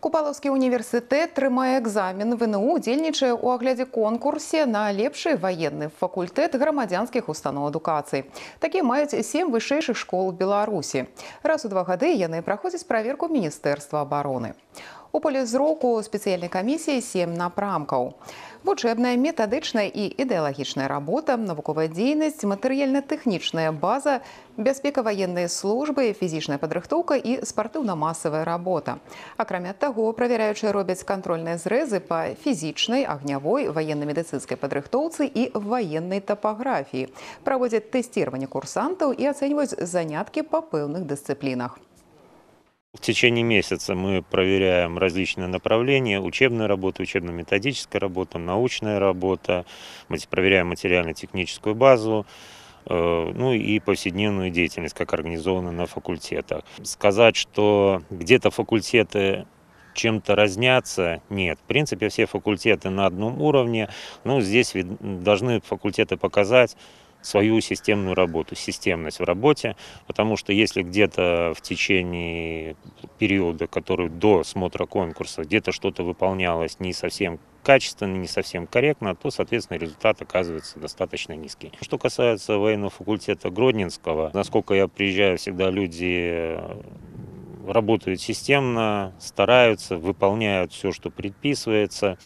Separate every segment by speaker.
Speaker 1: Купалаўскі універсітэт трымае экзамен ВНУ удзельнічае ў аглядзе конкурсе на лепшы ваенны факультэт грамадзянскіх устаноў адукацыі. Такі маюць сем вышэйшых школ Беларусі. Раз у два гады яны праходзяць праверку міністэрства абароны. У поле зроку спецыяльнай камісіі сем напрамкаў. Вучэбная, метадычная і ідэалагічная работа, навуковая дзейнасць, матэрыяльна-тэхнічная база, бяспека ваенныя службы, фізічная падрыхтоўка і спартыўна-масавая работа. Акрамя таго, правяраючыя робяць кантрольныя зрэзы па фізічнай, агнявой, ваенна-медыцынскай падрыхтоўцы і ваеннай тапаграфіі. Праводзяць тэсціраванне курсантаў і ацэньваюць заняткі па пэўных дысцыплінах.
Speaker 2: В течение месяца мы проверяем различные направления, учебная работа, учебно-методическая работа, научная работа, мы проверяем материально-техническую базу, э, ну и повседневную деятельность, как организована на факультетах. Сказать, что где-то факультеты чем-то разнятся, нет. В принципе, все факультеты на одном уровне. Ну, здесь должны факультеты показать свою системную работу, системность в работе, потому что если где-то в течение периода, который до смотра конкурса, где-то что-то выполнялось не совсем качественно, не совсем корректно, то, соответственно, результат оказывается достаточно низкий. Что касается военного факультета Гродненского, насколько я приезжаю, всегда люди работают системно, стараются, выполняют все, что предписывается.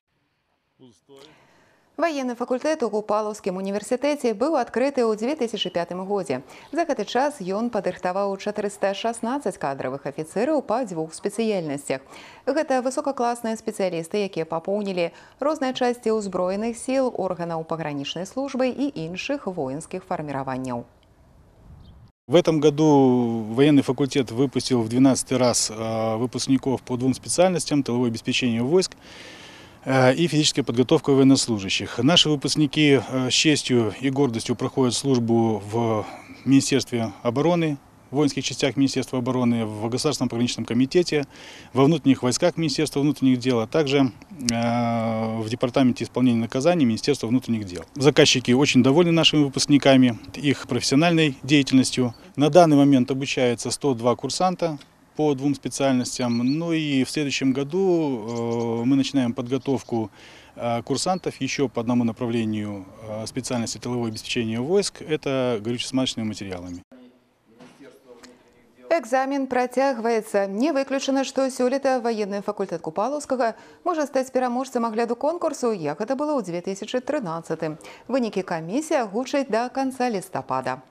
Speaker 1: Ваенны факультэт у купалаўскім універсітэце быў адкрыты ў 2005 годзе. За гэты час ён падрыхтаваў 416 кадравых афіцэраў па дзвюх спецыяльнасцях. Гэта высокакласныя спецыялісты, якія папоўнілі розныя часці ўзброеных сіл органаў пагранічнай службы і іншых воінскіх фарміраванняў.
Speaker 3: В этом году военный факультет выпустил в 12 раз выпускников по двум специальностям тыловое обеспечение войск Э, и физическая подготовка военнослужащих. Наши выпускники э, с честью и гордостью проходят службу в Министерстве обороны, в воинских частях Министерства обороны, в Государственном пограничном комитете, во внутренних войсках Министерства внутренних дел, а также э, в Департаменте исполнения наказаний Министерства внутренних дел. Заказчики очень довольны нашими выпускниками, их профессиональной деятельностью. На данный момент обучается 102 курсанта, по двум специальностям. Ну и в следующем году э, мы начинаем подготовку э, курсантов еще по одному направлению э, специальности тылового обеспечения войск. Это горюче-смазочными материалами.
Speaker 1: Экзамен працягваецца. Не выключана, што сёлета военны факультэт Купалаўскага можа стаць пераможцам агляду конкурсу, як гэта было ў 2013. Вынікі камісія гучаць да канца лістапада.